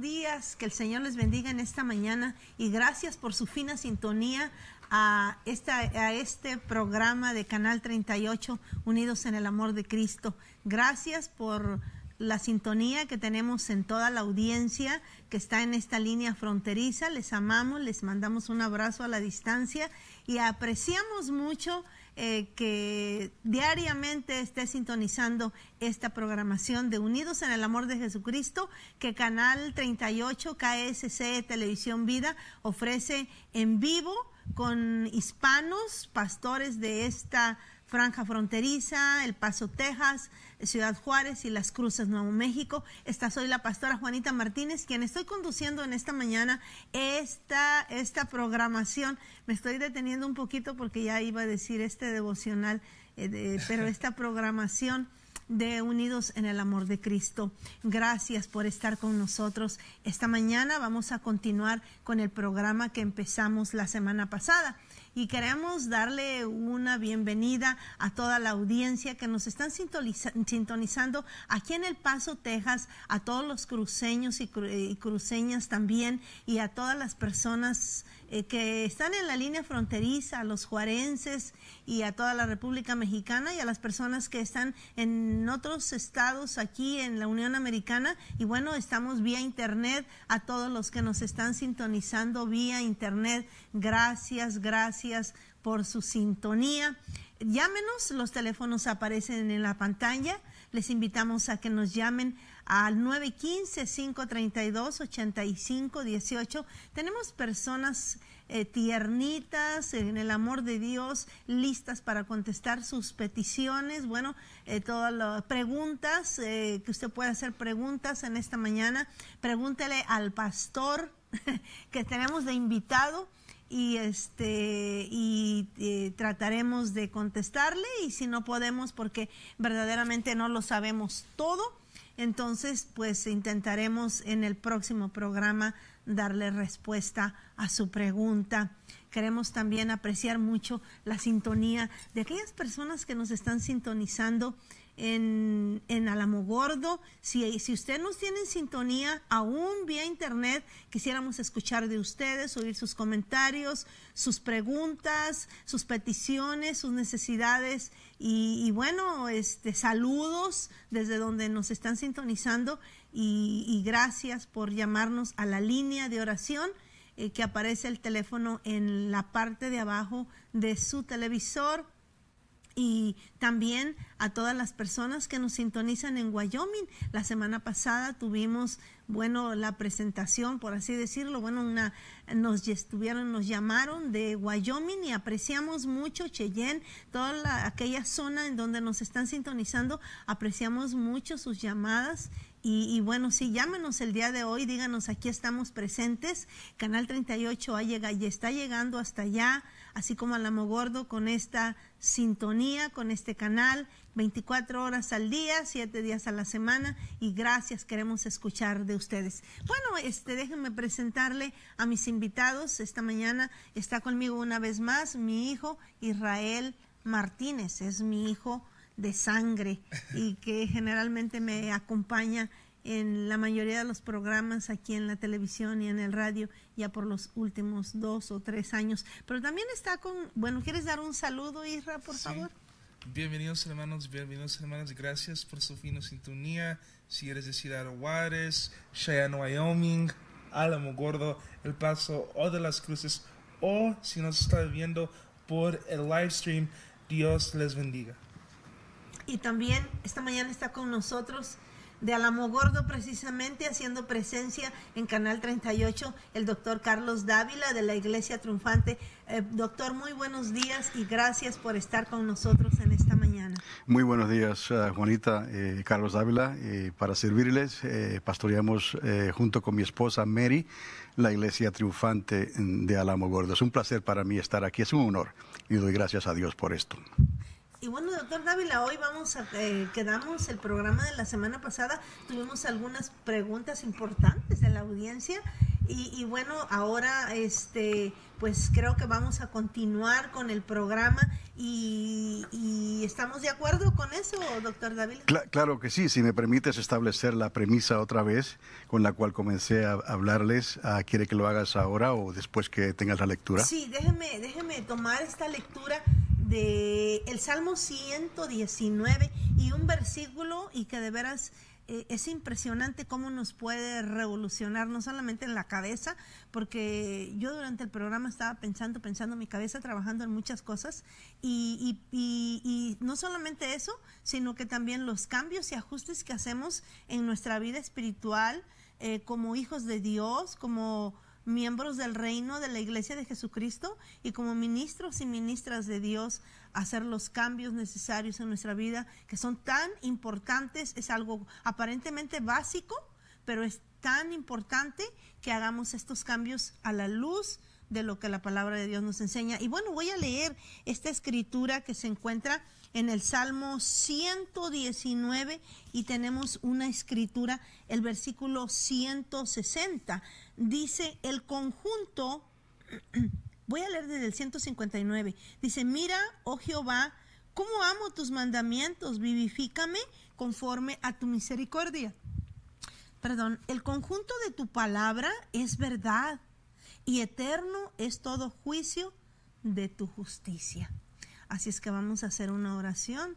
días. Que el Señor les bendiga en esta mañana y gracias por su fina sintonía a, esta, a este programa de Canal 38, Unidos en el Amor de Cristo. Gracias por la sintonía que tenemos en toda la audiencia que está en esta línea fronteriza. Les amamos, les mandamos un abrazo a la distancia y apreciamos mucho eh, que diariamente esté sintonizando esta programación de Unidos en el Amor de Jesucristo que Canal 38 KSC Televisión Vida ofrece en vivo con hispanos, pastores de esta franja fronteriza, El Paso, Texas, Ciudad Juárez y Las Cruces, Nuevo México. Esta soy la pastora Juanita Martínez, quien estoy conduciendo en esta mañana esta, esta programación. Me estoy deteniendo un poquito porque ya iba a decir este devocional, eh, pero esta programación de Unidos en el Amor de Cristo. Gracias por estar con nosotros. Esta mañana vamos a continuar con el programa que empezamos la semana pasada y queremos darle una bienvenida a toda la audiencia que nos están sintonizando aquí en El Paso, Texas, a todos los cruceños y, cruceñas también y a todas las personas eh, que están en la línea fronteriza, a los juarenses y a toda la República Mexicana y a las personas que están en otros estados aquí en la Unión Americana. Y bueno, estamos vía internet a todos los que nos están sintonizando vía internet. Gracias, gracias por su sintonía. Llámenos, los teléfonos aparecen en la pantalla. Les invitamos a que nos llamen al 915-532-8518. Tenemos personas eh, tiernitas en el amor de Dios, listas para contestar sus peticiones. Bueno, eh, todas las preguntas, eh, que usted puede hacer preguntas en esta mañana. Pregúntele al pastor que tenemos de invitado y este y trataremos de contestarle y si no podemos porque verdaderamente no lo sabemos todo entonces pues intentaremos en el próximo programa darle respuesta a su pregunta. Queremos también apreciar mucho la sintonía de aquellas personas que nos están sintonizando en, en Gordo. Si, si usted nos tiene en sintonía, aún vía internet, quisiéramos escuchar de ustedes, oír sus comentarios, sus preguntas, sus peticiones, sus necesidades y, bueno, este, saludos desde donde nos están sintonizando y, gracias por llamarnos a la línea de oración. Eh, que aparece el teléfono en la parte de abajo de su televisor y también a todas las personas que nos sintonizan en Wyoming. La semana pasada tuvimos, bueno, la presentación, por así decirlo, bueno, una, nos estuvieron, nos llamaron de Wyoming y apreciamos mucho Cheyenne, toda aquella zona en donde nos están sintonizando, apreciamos mucho sus llamadas y, bueno, sí, llámenos el día de hoy, díganos, aquí estamos presentes. Canal 38 ha llegado, y está llegando hasta allá, así como Alamo Gordo, con esta sintonía, con este canal, 24 horas al día, 7 días a la semana. Y gracias, queremos escuchar de ustedes. Bueno, este, déjenme presentarle a mis invitados. Esta mañana está conmigo una vez más mi hijo Israel Martínez, es mi hijo de sangre y que generalmente me acompaña en la mayoría de los programas aquí en la televisión y en el radio ya por los últimos dos o tres años. Pero también está con, bueno, ¿quieres dar un saludo, Isra, por favor? Bienvenidos hermanos, bienvenidos hermanas, gracias por su fino sintonía. Si eres de Ciudad Juárez, Cheyenne, Wyoming, Álamo Gordo, El Paso o de las Cruces, o si nos está viendo por el live stream, Dios les bendiga. Y también esta mañana está con nosotros de Álamo Gordo precisamente haciendo presencia en Canal 38 el doctor Carlos Dávila de la Iglesia Triunfante. Eh, doctor, muy buenos días y gracias por estar con nosotros en esta mañana. Muy buenos días, eh, Juanita, eh, Carlos Dávila. para servirles, pastoreamos junto con mi esposa Mary la Iglesia Triunfante de Álamo Gordo. Es un placer para mí estar aquí, es un honor y doy gracias a Dios por esto. Y bueno, doctor Dávila, hoy vamos a eh, quedamos el programa de la semana pasada, tuvimos algunas preguntas importantes de la audiencia. Y, y, bueno, ahora este pues creo que vamos a continuar con el programa. Y, y ¿estamos de acuerdo con eso, doctor David? Cla- claro que sí, si me permites establecer la premisa otra vez con la cual comencé a hablarles, ah, ¿quiere que lo hagas ahora o después que tengas la lectura? Sí, déjeme, déjeme tomar esta lectura de el Salmo 119 y un versículo y que de veras eh, es impresionante cómo nos puede revolucionar, no solamente en la cabeza, porque yo durante el programa estaba pensando, pensando en mi cabeza, trabajando en muchas cosas, y, y- y- y no solamente eso, sino que también los cambios y ajustes que hacemos en nuestra vida espiritual eh, como hijos de Dios, como miembros del reino de la iglesia de Jesucristo y como ministros y ministras de Dios hacer los cambios necesarios en nuestra vida que son tan importantes, es algo aparentemente básico, pero es tan importante que hagamos estos cambios a la luz de lo que la palabra de Dios nos enseña. Y bueno, voy a leer esta escritura que se encuentra en el Salmo 119 y tenemos una escritura, el versículo 160. Dice, el conjunto, voy a leer desde el 159, dice, mira, oh Jehová, cómo amo tus mandamientos, vivifícame conforme a tu misericordia. Perdón, el conjunto de tu palabra es verdad y eterno es todo juicio de tu justicia. Así es que vamos a hacer una oración.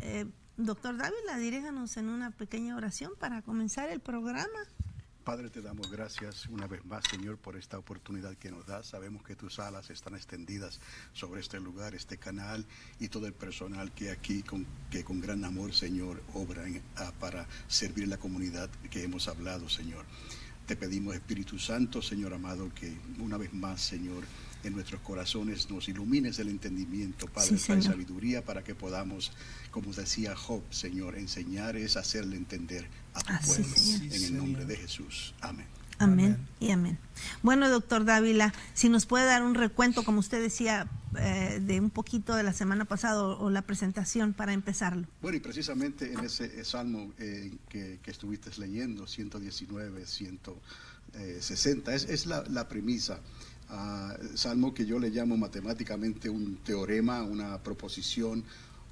Eh, doctor Dávila, diríjanos en una pequeña oración para comenzar el programa. Padre, te damos gracias una vez más, Señor, por esta oportunidad que nos das. Sabemos que tus alas están extendidas sobre este lugar, este canal y todo el personal que aquí, con, que con gran amor, Señor, obra en- ah, para servir la comunidad que hemos hablado, Señor. Te pedimos, Espíritu Santo, Señor amado, que una vez más, Señor, en nuestros corazones nos ilumines el entendimiento, Padre, Sí, sabiduría para que podamos, como decía Job, Señor, enseñar es hacerle entender a tu Así, pueblo. Señor. En el nombre de Jesús. Amén. Amén, Amén. y amén. Bueno, doctor Dávila, si nos puede dar un recuento, como usted decía, eh, de un poquito de la semana pasada o, o la presentación para empezarlo. Bueno, y precisamente en ese eh, salmo eh, que, que estuviste leyendo, 119, 160, es, es la, la premisa. Ah, salmo que yo le llamo matemáticamente un teorema, una proposición,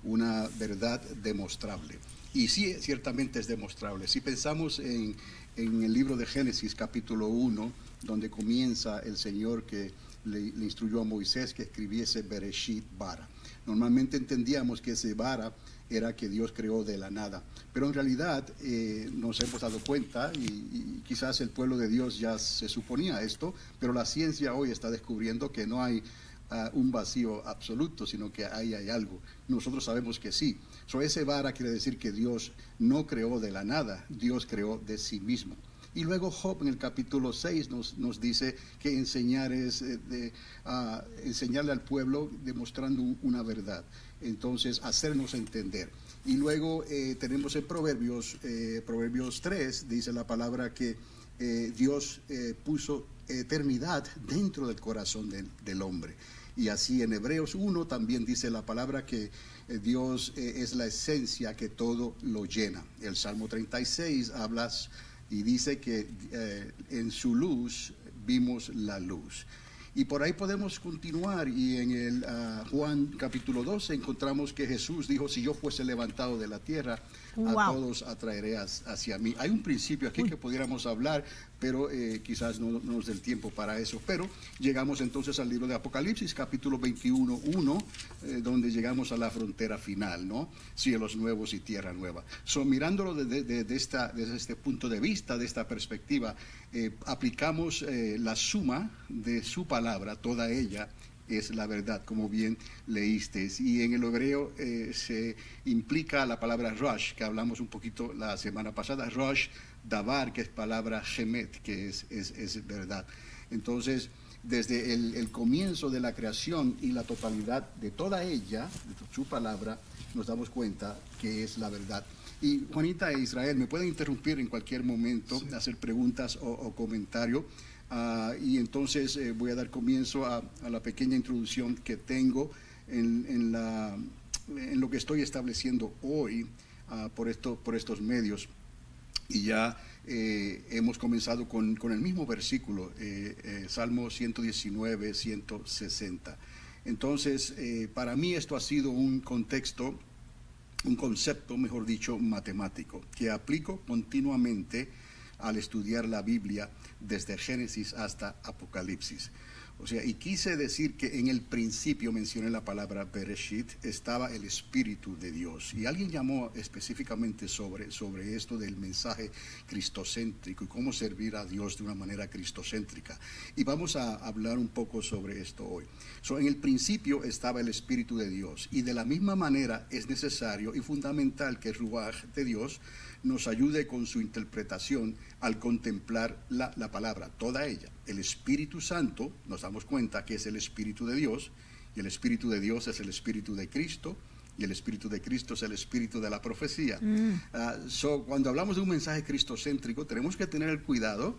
una verdad demostrable. Y sí, ciertamente es demostrable. Si pensamos en, en el libro de Génesis capítulo 1, donde comienza el Señor que le, le instruyó a Moisés que escribiese Bereshit Bara. Normalmente entendíamos que ese Bara era que Dios creó de la nada, pero en realidad eh, nos hemos dado cuenta y, y quizás el pueblo de Dios ya se suponía esto, pero la ciencia hoy está descubriendo que no hay ah, un vacío absoluto, sino que ahí hay algo. Nosotros sabemos que sí. So, ese vara quiere decir que Dios no creó de la nada, Dios creó de sí mismo. Y luego Job en el capítulo 6 nos, nos dice que enseñar es eh, de, enseñarle al pueblo demostrando un- una verdad. Entonces, hacernos entender. Y luego eh, tenemos en Proverbios, eh, Proverbios 3, dice la palabra que eh, Dios puso eternidad dentro del corazón del, hombre. Y así en Hebreos 1 también dice la palabra que Dios es la esencia que todo lo llena. El Salmo 36 habla y dice que eh, en su luz vimos la luz. Y por ahí podemos continuar y en el ah, Juan capítulo 12 encontramos que Jesús dijo, si yo fuese levantado de la tierra, a Wow. todos atraeré hacia mí. Hay un principio aquí que pudiéramos hablar, pero eh, quizás no, no nos dé el tiempo para eso. Pero llegamos entonces al libro de Apocalipsis, capítulo 21, 1, eh, donde llegamos a la frontera final, ¿no? Cielos nuevos y tierra nueva. So, mirándolo desde, esta, desde este punto de vista, de esta perspectiva, eh, aplicamos eh, la suma de su palabra, toda ella, es la verdad, como bien leíste. Y en el hebreo eh, se implica la palabra Rosh, que hablamos un poquito la semana pasada, Rosh, Dabar, que es palabra Shemet, que es, es, es verdad. Entonces, desde el, el comienzo de la creación y la totalidad de toda ella, de su palabra, nos damos cuenta que es la verdad. Y Juanita e Israel, me pueden interrumpir en cualquier momento, hacer preguntas o, o comentarios. Ah, y entonces eh, voy a dar comienzo a, a la pequeña introducción que tengo en, en la, en lo que estoy estableciendo hoy ah, por, esto, por estos medios. Y ya eh, hemos comenzado con, con el mismo versículo, eh, eh, Salmo 119, 160. Entonces, para mí esto ha sido un contexto, un concepto, mejor dicho, matemático, que aplico continuamente al estudiar la Biblia desde Génesis hasta Apocalipsis. O sea, y quise decir que en el principio mencioné la palabra Bereshit, estaba el Espíritu de Dios. Y alguien llamó específicamente sobre, sobre esto del mensaje cristocéntrico y cómo servir a Dios de una manera cristocéntrica. Y vamos a hablar un poco sobre esto hoy. So, en el principio estaba el Espíritu de Dios. Y de la misma manera es necesario y fundamental que el Ruach de Dios nos ayude con su interpretación al contemplar la, la, palabra, toda ella. El Espíritu Santo, nos damos cuenta que es el Espíritu de Dios, y el Espíritu de Dios es el Espíritu de Cristo, y el Espíritu de Cristo es el Espíritu de la profecía. Mm. Uh, so, cuando hablamos de un mensaje cristocéntrico, tenemos que tener el cuidado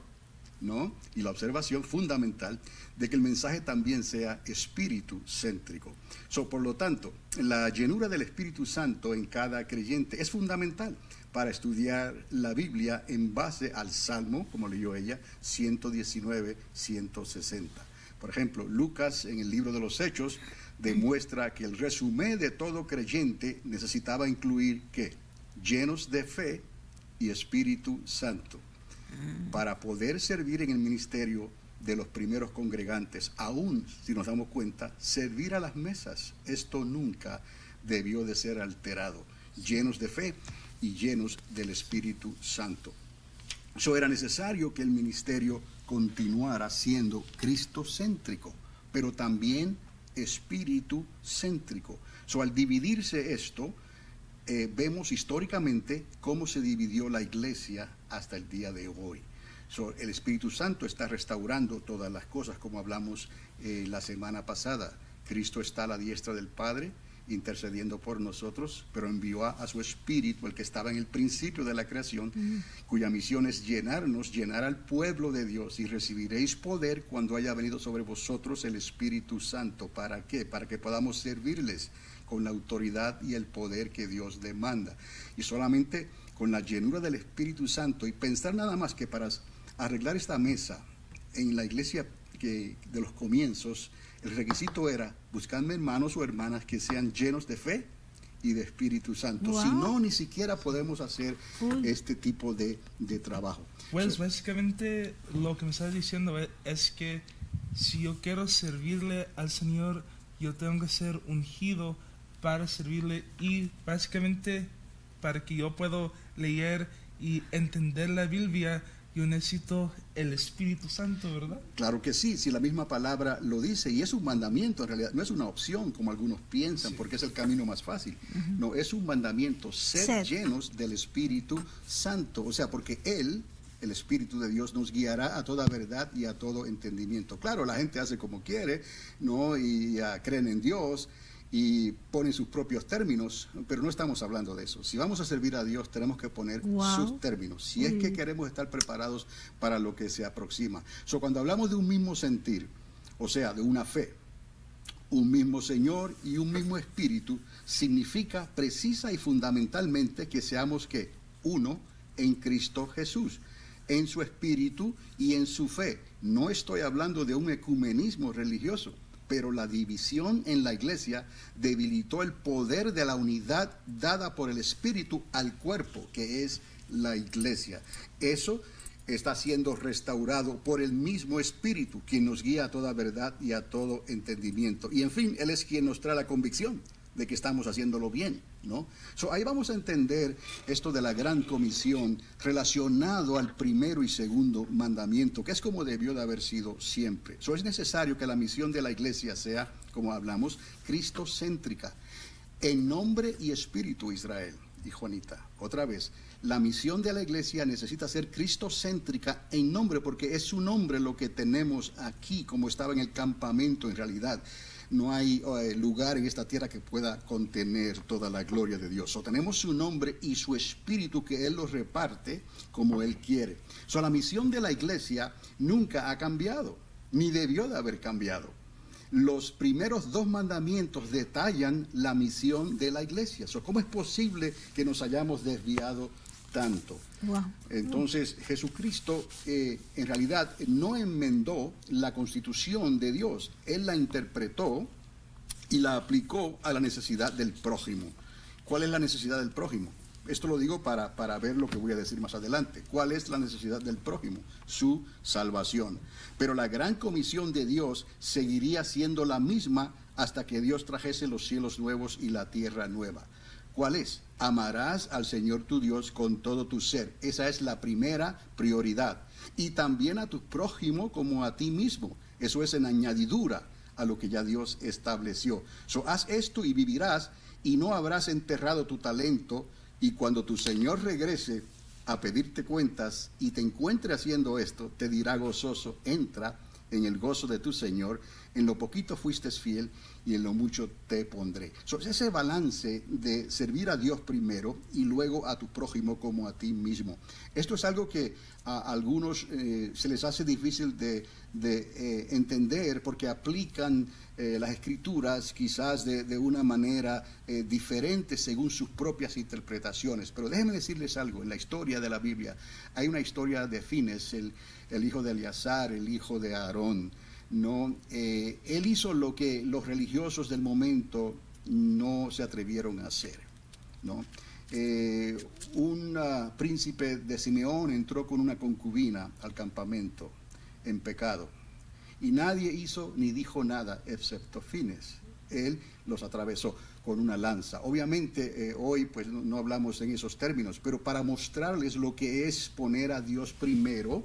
¿no? y la observación fundamental de que el mensaje también sea espíritu céntrico. So, por lo tanto, la llenura del Espíritu Santo en cada creyente es fundamental para estudiar la Biblia en base al Salmo, como leyó ella, 119, 160. Por ejemplo, Lucas en el libro de los Hechos demuestra que el resumen de todo creyente necesitaba incluir que llenos de fe y Espíritu Santo para poder servir en el ministerio de los primeros congregantes, aún si nos damos cuenta, servir a las mesas, esto nunca debió de ser alterado, llenos de fe y llenos del Espíritu Santo. Eso era necesario que el ministerio continuara siendo cristocéntrico, pero también espíritu céntrico. So, al dividirse esto, eh, vemos históricamente cómo se dividió la iglesia hasta el día de hoy. So, el Espíritu Santo está restaurando todas las cosas, como hablamos eh, la semana pasada. Cristo está a la diestra del Padre, intercediendo por nosotros, pero envió a, su Espíritu, el que estaba en el principio de la creación, cuya misión es llenarnos, llenar al pueblo de Dios, y recibiréis poder cuando haya venido sobre vosotros el Espíritu Santo. ¿Para qué? Para que podamos servirles con la autoridad y el poder que Dios demanda. Y solamente con la llenura del Espíritu Santo y pensar nada más que para arreglar esta mesa en la iglesia que, de los comienzos, el requisito era buscarme hermanos o hermanas que sean llenos de fe y de Espíritu Santo. Si no, ni siquiera podemos hacer este tipo de, trabajo. Pues básicamente lo que me estás diciendo es, que si yo quiero servirle al Señor, yo tengo que ser ungido para servirle y básicamente para que yo pueda leer y entender la Biblia, yo necesito el Espíritu Santo, ¿verdad? Claro que sí, si la misma palabra lo dice, y es un mandamiento en realidad, no es una opción como algunos piensan, porque es el camino más fácil. No, es un mandamiento, ser, llenos del Espíritu Santo, o sea, porque Él, el Espíritu de Dios, nos guiará a toda verdad y a todo entendimiento. Claro, la gente hace como quiere, ¿no? Y uh, creen en Dios, y ponen sus propios términos, pero no estamos hablando de eso. Si vamos a servir a Dios, tenemos que poner sus términos, si es que queremos estar preparados para lo que se aproxima. So, cuando hablamos de un mismo sentir, o sea, de una fe, un mismo Señor y un mismo Espíritu, significa precisa y fundamentalmente que seamos que uno en Cristo Jesús, en su espíritu y en su fe. No estoy hablando de un ecumenismo religioso pero la división en la iglesia debilitó el poder de la unidad dada por el Espíritu al cuerpo, que es la iglesia. Eso está siendo restaurado por el mismo Espíritu, quien nos guía a toda verdad y a todo entendimiento. Y en fin, Él es quien nos trae la convicción de que estamos haciéndolo bien, ¿no? ahí vamos a entender esto de la gran comisión relacionado al primero y segundo mandamiento, que es como debió de haber sido siempre. So, es necesario que la misión de la iglesia sea, como hablamos, cristocéntrica, en nombre y espíritu Israel. Y Juanita, otra vez, la misión de la iglesia necesita ser cristocéntrica en nombre, porque es su nombre lo que tenemos aquí, como estaba en el campamento en realidad no hay eh, lugar en esta tierra que pueda contener toda la gloria de Dios. Tenemos su nombre y su espíritu que Él los reparte como Él quiere. So, la misión de la iglesia nunca ha cambiado, ni debió de haber cambiado. Los primeros dos mandamientos detallan la misión de la iglesia. So, ¿Cómo es posible que nos hayamos desviado tanto? Entonces Jesucristo eh, en realidad no enmendó la constitución de Dios, Él la interpretó y la aplicó a la necesidad del prójimo. ¿Cuál es la necesidad del prójimo? Esto lo digo para, para ver lo que voy a decir más adelante. ¿Cuál es la necesidad del prójimo? Su salvación. Pero la gran comisión de Dios seguiría siendo la misma hasta que Dios trajese los cielos nuevos y la tierra nueva. ¿Cuál es? Amarás al Señor tu Dios con todo tu ser. Esa es la primera prioridad. Y también a tu prójimo como a ti mismo. Eso es en añadidura a lo que ya Dios estableció. So, haz esto y vivirás y no habrás enterrado tu talento y cuando tu Señor regrese a pedirte cuentas y te encuentre haciendo esto, te dirá gozoso, entra en el gozo de tu Señor, en lo poquito fuiste fiel y en lo mucho te pondré. So, ese balance de servir a Dios primero y luego a tu prójimo como a ti mismo. Esto es algo que a algunos eh, se les hace difícil de, eh, entender porque aplican eh, las escrituras quizás de, una manera diferente según sus propias interpretaciones. Pero déjenme decirles algo, en la historia de la Biblia hay una historia de Fines, el, el hijo de Eleazar, el hijo de Aarón. ¿No? él hizo lo que los religiosos del momento no se atrevieron a hacer. ¿no? Eh, un príncipe de Simeón entró con una concubina al campamento en pecado y nadie hizo ni dijo nada excepto Fines. Él los atravesó con una lanza. Obviamente eh, hoy pues no, hablamos en esos términos, pero para mostrarles lo que es poner a Dios primero,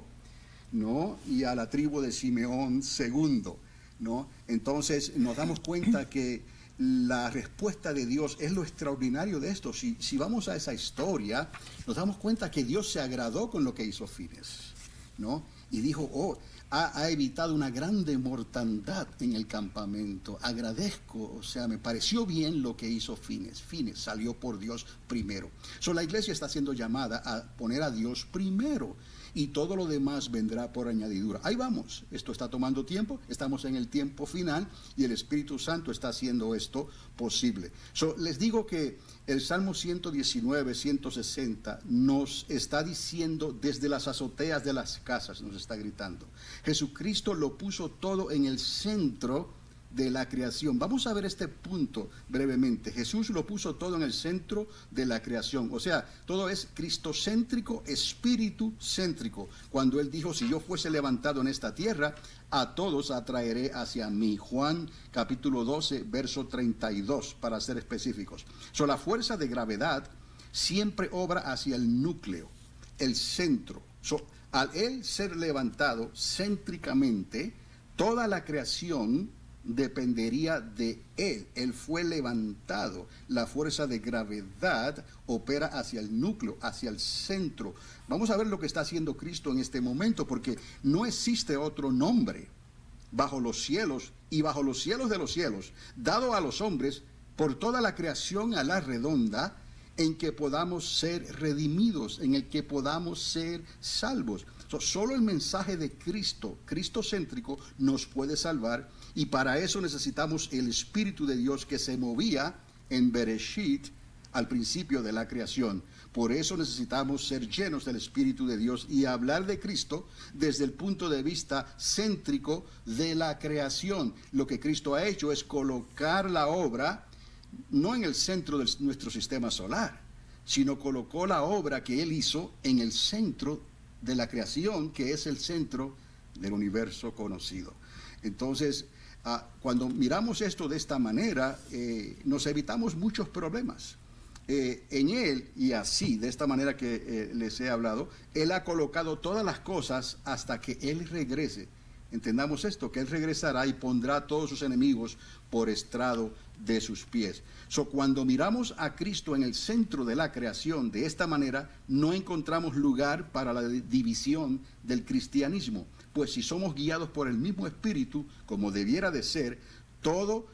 ¿no? Y a la tribu de Simeón segundo, ¿no? Entonces nos damos cuenta que la respuesta de Dios es lo extraordinario de esto. Si, si, vamos a esa historia, nos damos cuenta que Dios se agradó con lo que hizo Fines, ¿no? Y dijo, oh, ha, evitado una grande mortandad en el campamento. Agradezco, o sea, me pareció bien lo que hizo Fines. Fines salió por Dios primero. So, la iglesia está siendo llamada a poner a Dios primero y todo lo demás vendrá por añadidura. Ahí vamos, esto está tomando tiempo, estamos en el tiempo final y el Espíritu Santo está haciendo esto posible. les digo que el Salmo 119, 160 nos está diciendo desde las azoteas de las casas, nos está gritando. Jesucristo lo puso todo en el centro de la creación. Vamos a ver este punto brevemente. Jesús lo puso todo en el centro de la creación. O sea, todo es cristocéntrico, espíritu céntrico. Cuando él dijo, si yo fuese levantado en esta tierra, a todos atraeré hacia mí. Juan capítulo 12, verso 32, para ser específicos. So, la fuerza de gravedad siempre obra hacia el núcleo, el centro. So, al él ser levantado céntricamente, toda la creación dependería de él. Él fue levantado. La fuerza de gravedad opera hacia el núcleo, hacia el centro. Vamos a ver lo que está haciendo Cristo en este momento, porque no existe otro nombre bajo los cielos y bajo los cielos de los cielos, dado a los hombres por toda la creación a la redonda, en que podamos ser redimidos, en el que podamos ser salvos. solo el mensaje de Cristo, cristocéntrico, nos puede salvar y para eso necesitamos el Espíritu de Dios que se movía en Bereshit al principio de la creación. Por eso necesitamos ser llenos del Espíritu de Dios y hablar de Cristo desde el punto de vista céntrico de la creación. Lo que Cristo ha hecho es colocar la obra no en el centro de nuestro sistema solar, sino colocó la obra que Él hizo en el centro de la creación, que es el centro del universo conocido. Entonces, Ah, cuando miramos esto de esta manera, eh, nos evitamos muchos problemas. Eh, en Él, y así, de esta manera que eh, les he hablado, Él ha colocado todas las cosas hasta que Él regrese. Entendamos esto, que Él regresará y pondrá a todos sus enemigos por estrado de sus pies. So, cuando miramos a Cristo en el centro de la creación de esta manera, no encontramos lugar para la división del cristianismo pues si somos guiados por el mismo espíritu, como debiera de ser, todo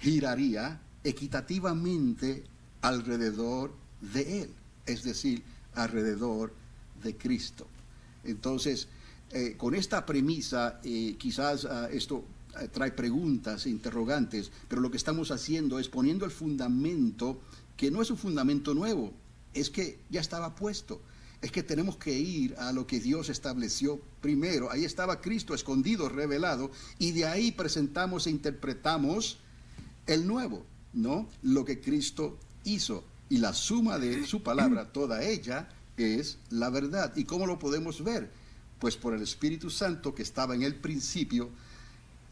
giraría equitativamente alrededor de Él, es decir, alrededor de Cristo. Entonces, eh, con esta premisa, eh, quizás ah, esto eh, trae preguntas e interrogantes, pero lo que estamos haciendo es poniendo el fundamento, que no es un fundamento nuevo, es que ya estaba puesto es que tenemos que ir a lo que Dios estableció primero. Ahí estaba Cristo escondido, revelado, y de ahí presentamos e interpretamos el nuevo, ¿no? Lo que Cristo hizo. Y la suma de su palabra, toda ella, es la verdad. ¿Y cómo lo podemos ver? Pues por el Espíritu Santo que estaba en el principio,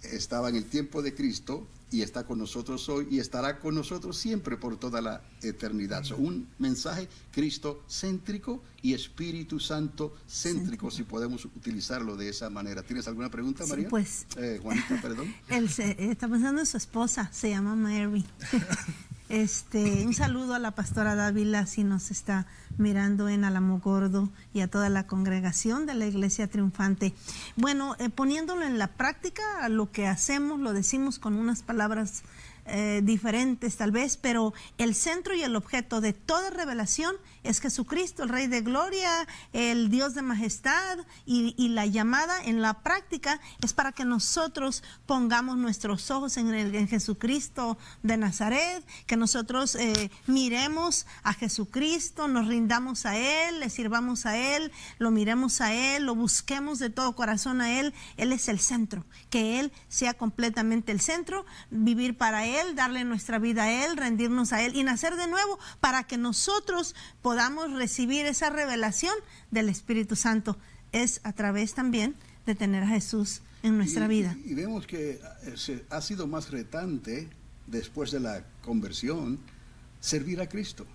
estaba en el tiempo de Cristo y está con nosotros hoy y estará con nosotros siempre por toda la eternidad. un mensaje Cristo céntrico y Espíritu Santo céntrico, si podemos utilizarlo de esa manera. ¿Tienes alguna pregunta, María? pues, eh, Juanita, perdón. Él está pensando en su esposa, se llama Mary. Este, un saludo a la pastora Dávila si nos está mirando en Alamogordo y a toda la congregación de la Iglesia Triunfante. Bueno, eh, poniéndolo en la práctica, lo que hacemos lo decimos con unas palabras eh, diferentes tal vez, pero el centro y el objeto de toda revelación es Jesucristo, el Rey de Gloria, el Dios de majestad y, la llamada en la práctica es para que nosotros pongamos nuestros ojos en, el, Jesucristo de Nazaret, que nosotros eh, miremos a Jesucristo, nos rindamos a Él, le sirvamos a Él, lo miremos a Él, lo busquemos de todo corazón a Él. Él es el centro, que Él sea completamente el centro, vivir para Él él, darle nuestra vida a Él, rendirnos a Él y nacer de nuevo para que nosotros podamos recibir esa revelación del Espíritu Santo. Es a través también de tener a Jesús en nuestra vida. Y, vemos que eh, ha sido más retante después de la conversión servir a Cristo.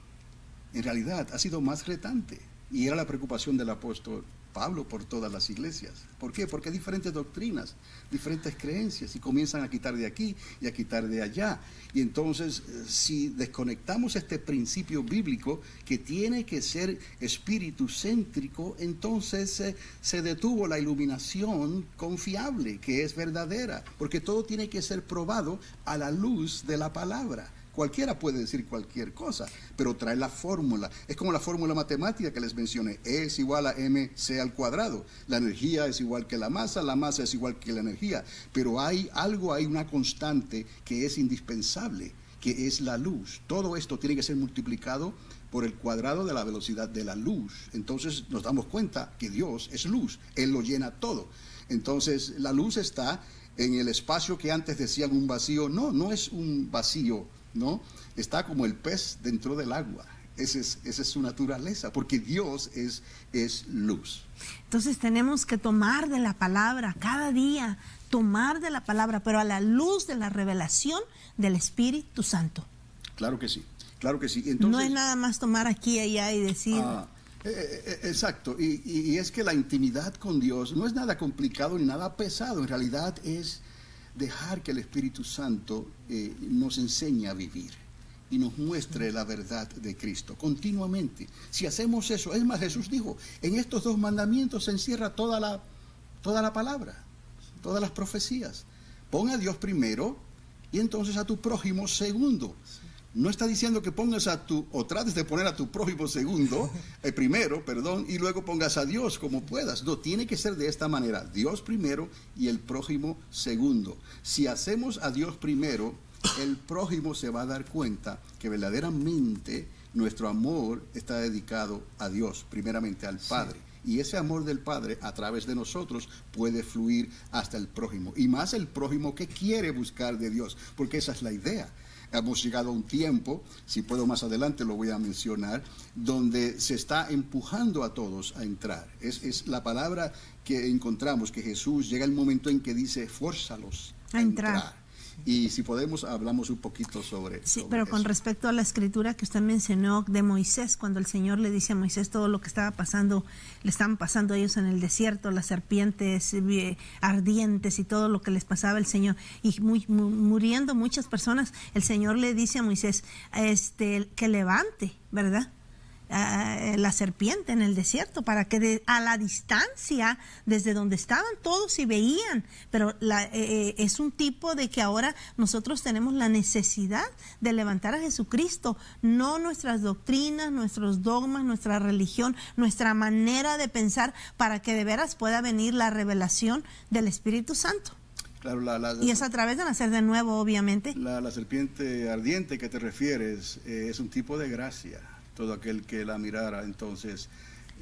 En realidad ha sido más retante. Y era la preocupación del apóstol Pablo por todas las iglesias. ¿Por qué? Porque hay diferentes doctrinas, diferentes creencias y comienzan a quitar de aquí y a quitar de allá. Y entonces, eh, si desconectamos este principio bíblico que tiene que ser espíritu céntrico, entonces eh, se detuvo la iluminación confiable, que es verdadera, porque todo tiene que ser probado a la luz de la palabra. Cualquiera puede decir cualquier cosa, pero trae la fórmula. Es como la fórmula matemática que les mencioné. E es igual a mc al cuadrado. La energía es igual que la masa, la masa es igual que la energía. Pero hay algo, hay una constante que es indispensable, que es la luz. Todo esto tiene que ser multiplicado por el cuadrado de la velocidad de la luz. Entonces nos damos cuenta que Dios es luz. Él lo llena todo. Entonces la luz está en el espacio que antes decían un vacío. No, no es un vacío ¿no? Está como el pez dentro del agua. Esa es, esa es su naturaleza, porque Dios es, es luz. Entonces tenemos que tomar de la palabra cada día, tomar de la palabra, pero a la luz de la revelación del Espíritu Santo. Claro que sí, claro que sí. no es nada más tomar aquí y allá y decir... Ah, eh, eh, eh, exacto, y, y, es que la intimidad con Dios no es nada complicado ni nada pesado, en realidad es dejar que el Espíritu Santo eh, nos enseñe a vivir y nos muestre la verdad de Cristo continuamente. Si hacemos eso, es más, Jesús dijo, en estos dos mandamientos se encierra toda la, toda la palabra, todas las profecías. Pon a Dios primero y entonces a tu prójimo segundo. No está diciendo que pongas a tu, o trates de poner a tu prójimo segundo, el eh, primero, perdón, y luego pongas a Dios como puedas. No, tiene que ser de esta manera, Dios primero y el prójimo segundo. Si hacemos a Dios primero, el prójimo se va a dar cuenta que verdaderamente nuestro amor está dedicado a Dios, primeramente al Padre. Y ese amor del Padre a través de nosotros puede fluir hasta el prójimo. Y más el prójimo que quiere buscar de Dios, porque esa es la idea hemos llegado a un tiempo, si puedo más adelante lo voy a mencionar, donde se está empujando a todos a entrar. Es, es la palabra que encontramos, que Jesús llega el momento en que dice, fórzalos a, entrar. Y si podemos, hablamos un poquito sobre. Sí, pero con respecto a la escritura que usted mencionó de Moisés, cuando el Señor le dice a Moisés todo lo que estaba pasando, le estaban pasando a ellos en el desierto, las serpientes ardientes y todo lo que les pasaba el Señor, y muy, muriendo muchas personas, el Señor le dice a Moisés este, que levante, ¿verdad? La serpiente en el desierto para que a la distancia desde donde estaban todos y veían. Pero la, eh, eh, es un tipo de que ahora nosotros tenemos la necesidad de levantar a Jesucristo. No nuestras doctrinas nuestros dogmas nuestra religión nuestra manera de pensar para que de veras pueda venir la revelación del Espíritu Santo. Claro, la, y es a través de nacer de nuevo, obviamente. La, serpiente ardiente que te refieres eh, es un tipo de gracia todo aquel que la mirara. Entonces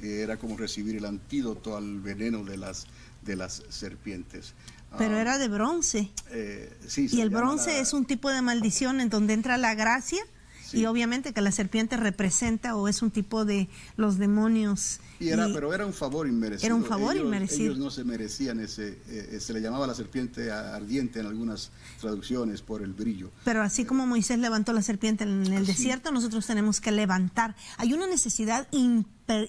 eh, era como recibir el antídoto al veneno de las, de las serpientes. Pero era de bronce. Eh, sí, Y el bronce la- es un tipo de maldición en donde entra la gracia Sí. y obviamente que la serpiente representa o es un tipo de los demonios. Y era, Y- pero era un favor inmerecido. Era un favor ellos, inmerecido. Ellos no se merecían ese, eh, se le llamaba la serpiente ardiente en algunas traducciones por el brillo. Pero así como Moisés levantó la serpiente en el Así. desierto, nosotros tenemos que levantar. Hay una necesidad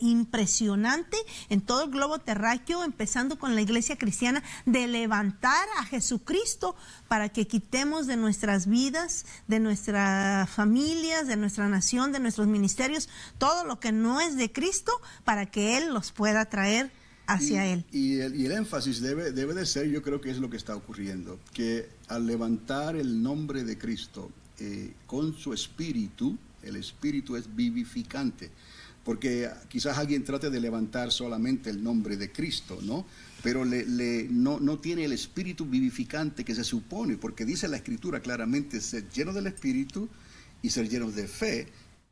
impresionante en todo el globo terráqueo, empezando con la iglesia cristiana, de levantar a Jesucristo para que quitemos de nuestras vidas, de nuestras familias, de nuestra nación, de nuestros ministerios, todo lo que no es de Cristo, para que Él los pueda traer hacia y, Él. Y el, y el énfasis debe, debe de ser, yo creo que es lo que está ocurriendo, que al levantar el nombre de Cristo eh, con su espíritu, el espíritu es vivificante. Porque quizás alguien trate de levantar solamente el nombre de Cristo, ¿no? Pero le, le- no, no tiene el espíritu vivificante que se supone, porque dice la escritura claramente, ser lleno del espíritu y ser llenos de fe,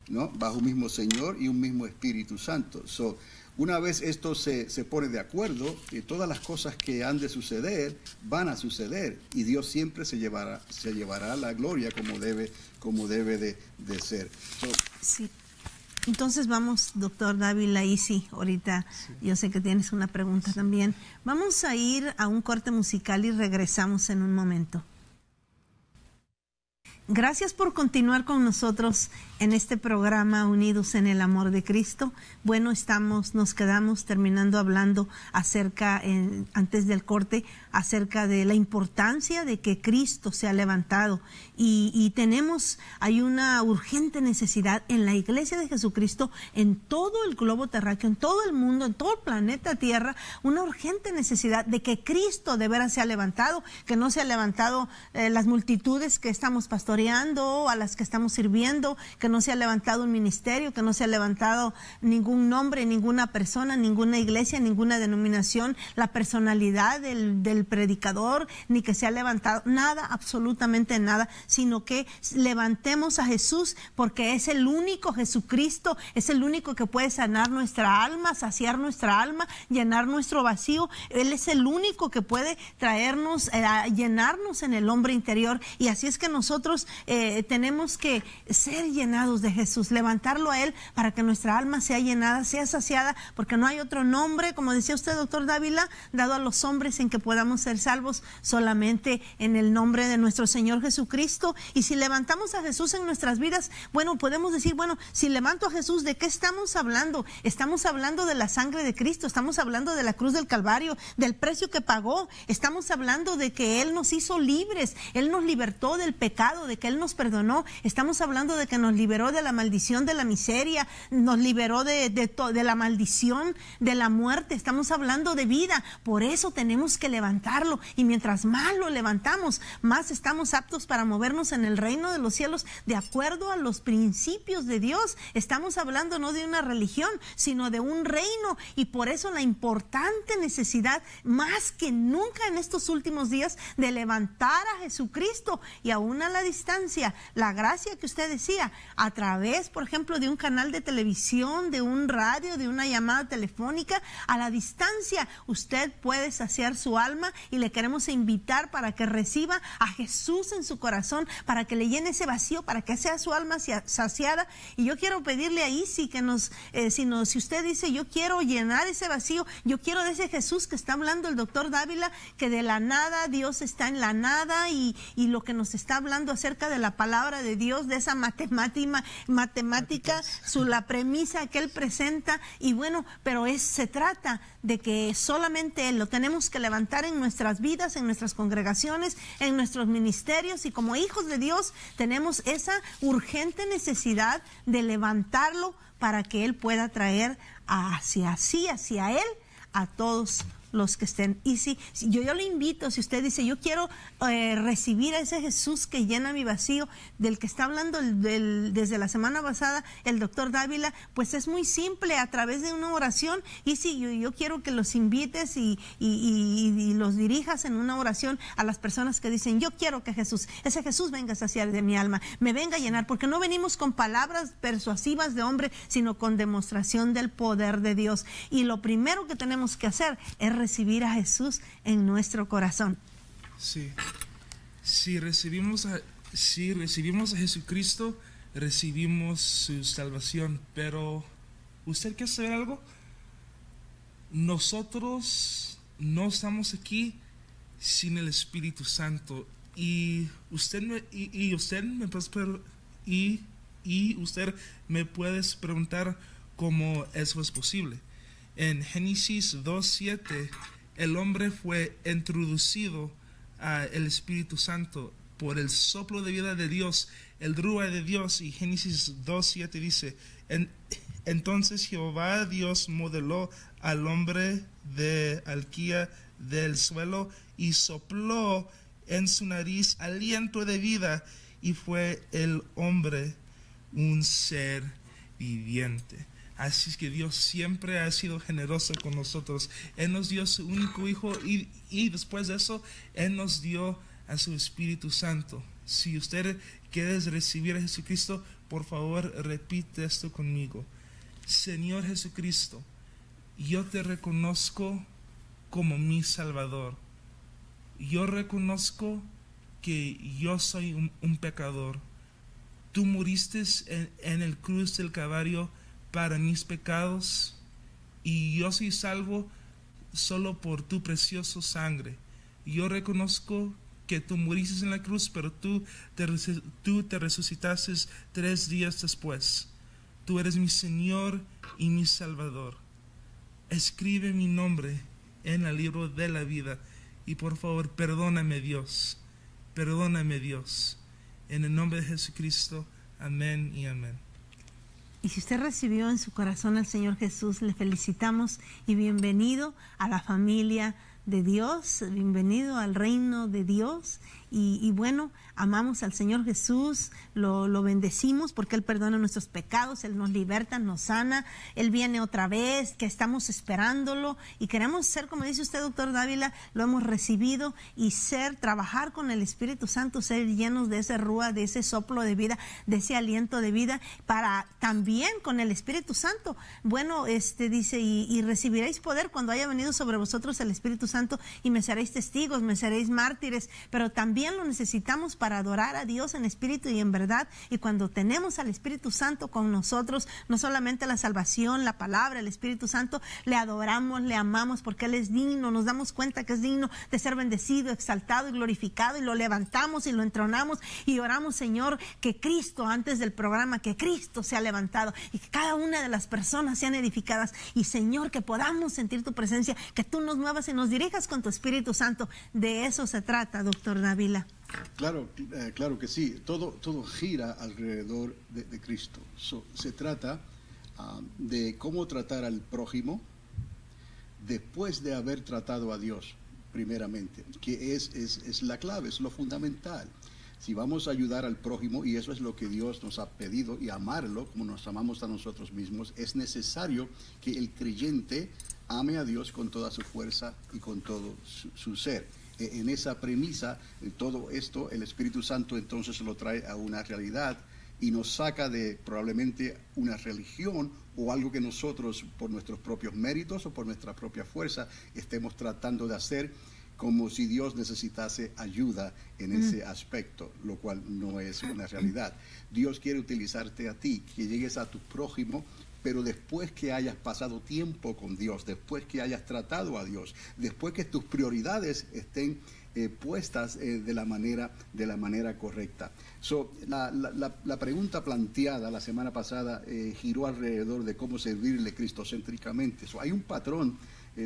¿no? Bajo un mismo Señor y un mismo Espíritu Santo. So, una vez esto se, se pone de acuerdo, eh, todas las cosas que han de suceder van a suceder y Dios siempre se llevará, se llevará la gloria como debe, como debe de, de ser. So, Sí. Entonces vamos, doctor Dávila, y sí, ahorita yo sé que tienes una pregunta también. Vamos a ir a un corte musical y regresamos en un momento. Gracias por continuar con nosotros en este programa Unidos en el Amor de Cristo. Bueno, estamos, nos quedamos terminando hablando acerca, en- antes del corte, acerca de la importancia de que Cristo se ha levantado y, tenemos, hay una urgente necesidad en la Iglesia de Jesucristo, en todo el globo terráqueo, en todo el mundo, en todo el planeta Tierra, una urgente necesidad de que Cristo de veras se ha levantado, que no se ha levantado eh, las multitudes que estamos a las que estamos sirviendo, que no se ha levantado un ministerio, que no se ha levantado ningún nombre, ninguna persona, ninguna iglesia, ninguna denominación, la personalidad del, predicador, ni que se ha levantado nada, absolutamente nada, sino que levantemos a Jesús porque es el único Jesucristo, es el único que puede sanar nuestra alma, saciar nuestra alma, llenar nuestro vacío. Él es el único que puede traernos, eh, llenarnos en el hombre interior. Y así es que nosotros eh, tenemos que ser llenados de Jesús, levantarlo a Él para que nuestra alma sea llenada, sea saciada, porque no hay otro nombre, como decía usted, doctor Dávila, dado a los hombres en que podamos ser salvos solamente en el nombre de nuestro Señor Jesucristo. Y si levantamos a Jesús en nuestras vidas, bueno, podemos decir, bueno, si levanto a Jesús, ¿de qué estamos hablando? Estamos hablando de la sangre de Cristo, estamos hablando de la cruz del Calvario, del precio que pagó, estamos hablando de que Él nos hizo libres, Él nos libertó del pecado, de que Él nos perdonó, estamos hablando de que nos liberó de la maldición, de la miseria, nos liberó de, de, de la maldición, de la muerte, estamos hablando de vida, por eso tenemos que levantarlo. Y mientras más lo levantamos, más estamos aptos para movernos en el reino de los cielos. De acuerdo a los principios de Dios. Estamos hablando no de una religión, sino de un reino. Y por eso la importante necesidad, más que nunca en estos últimos días, de levantar a Jesucristo. Y aún a la distancia, la gracia que usted decía, a través, por ejemplo, de un canal de televisión, de un radio, de una llamada telefónica, a la distancia, usted puede saciar su alma y le queremos invitar para que reciba a Jesús en su corazón, para que le llene ese vacío, para que sea su alma saciada. Y yo quiero pedirle a Isi que nos, eh, si, nos- si usted dice, yo quiero llenar ese vacío, yo quiero de ese Jesús que está hablando el doctor Dávila, que de la nada Dios está en la nada y, y lo que nos está hablando acerca de la palabra de Dios, de esa matemática, matemática, su, la premisa que él presenta. Y bueno, pero es, se trata de que solamente Él lo tenemos que levantar en nuestras vidas, en nuestras congregaciones, en nuestros ministerios y como hijos de Dios tenemos esa urgente necesidad de levantarlo para que Él pueda traer hacia así, hacia Él, a todos los que estén. Y si, yo, yo le invito, si usted dice, yo quiero eh, recibir a ese Jesús que llena mi vacío, del que está hablando el- del- desde la semana pasada el doctor Dávila, pues es muy simple, a través de una oración. Y si yo, yo quiero que los invites y, y- los dirijas en una oración a las personas que dicen, yo quiero que Jesús, ese Jesús venga a saciar de mi alma, me venga a llenar, porque no venimos con palabras persuasivas de hombre, sino con demostración del poder de Dios. Y lo primero que tenemos que hacer es recibir a Jesús en nuestro corazón. Sí. Si recibimos a, si recibimos a Jesucristo, recibimos su salvación. Pero, ¿usted quiere saber algo? Nosotros no estamos aquí sin el Espíritu Santo. Y usted me, y, usted me y, y usted me puedes preguntar cómo eso es posible. En Génesis 2.7, el hombre fue introducido al Espíritu Santo por el soplo de vida de Dios, el rúa de Dios. Y Génesis 2.7 dice, entonces Jehová Dios modeló al hombre de alquía del suelo y sopló en su nariz aliento de vida y fue el hombre un ser viviente. Así que Dios siempre ha sido generoso con nosotros. Él nos dio su único hijo y, y después de eso, Él nos dio a su Espíritu Santo. Si usted quiere recibir a Jesucristo, por favor repite esto conmigo. Señor Jesucristo, yo te reconozco como mi Salvador. Yo reconozco que yo soy un, pecador. Tú muriste en, en el cruz del Calvario para mis pecados y yo soy salvo solo por tu precioso sangre. Yo reconozco que tú muriste en la cruz, pero tú te, tú te resucitaste tres días después. Tú eres mi Señor y mi Salvador. Escribe mi nombre en el libro de la vida y por favor perdóname Dios, perdóname Dios. En el nombre de Jesucristo, amén y amén. Y si usted recibió en su corazón al Señor Jesús, le felicitamos y bienvenido a la familia de Dios, bienvenido al reino de Dios. Y, bueno, amamos al Señor Jesús, lo, lo, bendecimos porque Él perdona nuestros pecados, Él nos liberta, nos sana, Él viene otra vez, que estamos esperándolo y queremos ser, como dice usted, doctor Dávila, lo hemos recibido y ser, trabajar con el Espíritu Santo, ser llenos de ese rúa, de ese soplo de vida, de ese aliento de vida, para también con el Espíritu Santo. Bueno, este dice, y, y recibiréis poder cuando haya venido sobre vosotros el Espíritu Santo y me seréis testigos, me seréis mártires, pero también lo necesitamos para adorar a Dios en espíritu y en verdad. Y cuando tenemos al Espíritu Santo con nosotros, no solamente la salvación, la palabra, el Espíritu Santo, le adoramos, le amamos porque Él es digno, nos damos cuenta que es digno de ser bendecido, exaltado y glorificado y lo levantamos y lo entronamos y oramos, Señor, que Cristo, antes del programa, que Cristo sea levantado y que cada una de las personas sean edificadas y Señor, que podamos sentir tu presencia, que tú nos muevas y nos dirijas con tu Espíritu Santo. De eso se trata, doctor David. Claro, eh, claro que sí. Todo, todo gira alrededor de, Cristo. se trata ah, de cómo tratar al prójimo después de haber tratado a Dios, primeramente, que es, es, es la clave, es lo fundamental. Si vamos a ayudar al prójimo, y eso es lo que Dios nos ha pedido, y amarlo como nos amamos a nosotros mismos, es necesario que el creyente ame a Dios con toda su fuerza y con todo su ser. Eh, en esa premisa, eh, todo esto, el Espíritu Santo entonces lo trae a una realidad y nos saca de probablemente una religión o algo que nosotros por nuestros propios méritos o por nuestra propia fuerza estemos tratando de hacer como si Dios necesitase ayuda en mm. ese aspecto, lo cual no es una realidad. Dios quiere utilizarte a ti, que llegues a tu prójimo pero después que hayas pasado tiempo con Dios, después que hayas tratado a Dios, después que tus prioridades estén eh, puestas eh, de, la manera, de la manera correcta. So, la, la, pregunta planteada la semana pasada eh, giró alrededor de cómo servirle cristocéntricamente. So, hay un patrón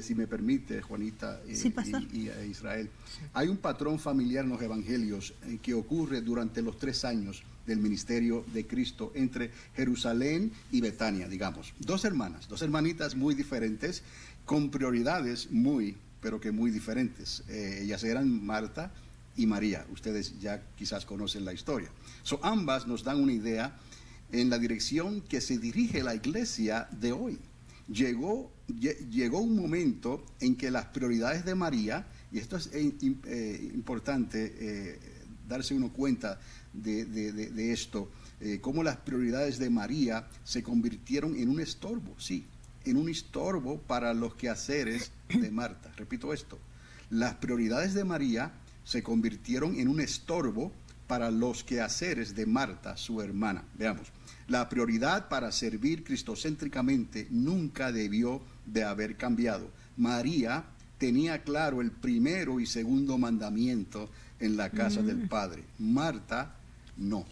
si me permite, Juanita y, Israel. Hay un patrón familiar en los evangelios que ocurre durante los tres años del ministerio de Cristo entre Jerusalén y Betania, digamos. Dos hermanas, dos hermanitas muy diferentes, con prioridades muy, pero que muy diferentes. Eh, ellas eran Marta y María. Ustedes ya quizás conocen la historia. So, ambas nos dan una idea en la dirección que se dirige la iglesia de hoy. Llegó, llegó un momento en que las prioridades de María, y esto es eh, eh, importante darse uno cuenta de, esto, eh, cómo las prioridades de María se convirtieron en un estorbo, sí, en un estorbo para los quehaceres de Marta. Repito esto, las prioridades de María se convirtieron en un estorbo para los quehaceres de Marta, su hermana. Veamos, la prioridad para servir cristocéntricamente nunca debió de haber cambiado. María tenía claro el primero y segundo mandamiento en la casa del Padre. Marta no.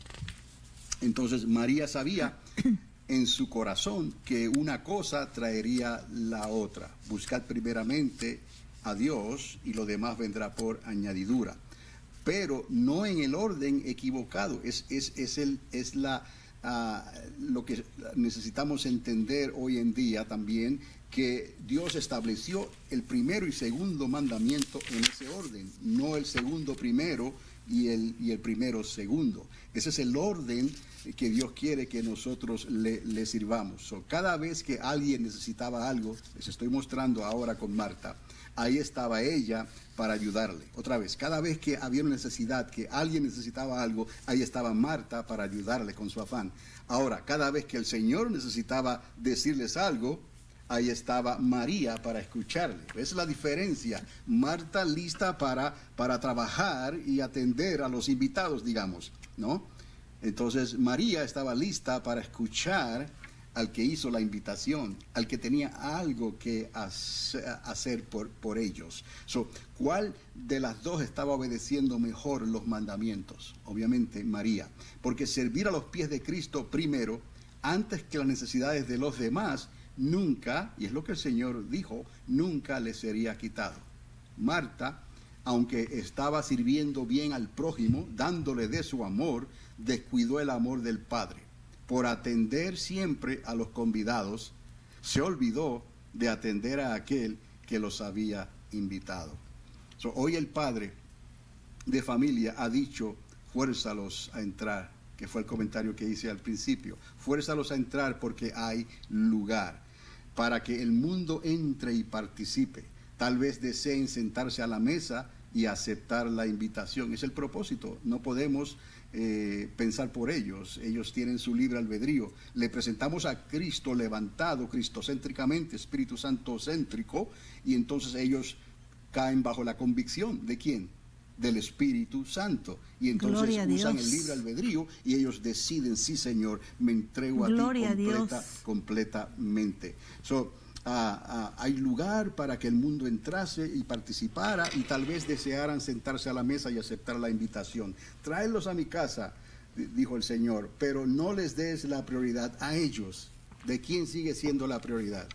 Entonces María sabía en su corazón que una cosa traería la otra. Buscad primeramente a Dios y lo demás vendrá por añadidura. Pero no en el orden equivocado. Es, es, es, el, es la, ah, lo que necesitamos entender hoy en día también, que Dios estableció el primero y segundo mandamiento en ese orden, no el segundo primero y el, y el primero segundo. Ese es el orden que Dios quiere que nosotros le, sirvamos. cada vez que alguien necesitaba algo, les estoy mostrando ahora con Marta, ahí estaba ella para ayudarle. Otra vez, cada vez que había una necesidad, que alguien necesitaba algo, ahí estaba Marta para ayudarle con su afán. Ahora, cada vez que el Señor necesitaba decirles algo, ahí estaba María para escucharle. Es la diferencia. Marta lista para, para trabajar y atender a los invitados, digamos, ¿no? Entonces María estaba lista para escuchar al que hizo la invitación, al que tenía algo que hacer por, por ellos. ¿Cuál de las dos estaba obedeciendo mejor los mandamientos? Obviamente María, porque servir a los pies de Cristo primero, antes que las necesidades de los demás, nunca, y es lo que el Señor dijo, nunca le sería quitado. Marta, aunque estaba sirviendo bien al prójimo, dándole de su amor, descuidó el amor del Padre por atender siempre a los convidados, se olvidó de atender a aquel que los había invitado. hoy el padre de familia ha dicho, fuérzalos a entrar, que fue el comentario que hice al principio, fuérzalos a entrar porque hay lugar para que el mundo entre y participe. Tal vez deseen sentarse a la mesa y aceptar la invitación. Es el propósito. No podemos eh, pensar por ellos. Ellos tienen su libre albedrío. Le presentamos a Cristo levantado, cristocéntricamente, Espíritu Santo céntrico, y entonces ellos caen bajo la convicción de quién? Del Espíritu Santo. Y entonces usan el libre albedrío y ellos deciden, sí Señor, me entrego a ti completa, completamente. So, hay lugar para que el mundo entrase y participara y tal vez desearan sentarse a la mesa y aceptar la invitación. Tráelos a mi casa, dijo el Señor, pero no les des la prioridad a ellos. ¿De quién sigue siendo la prioridad?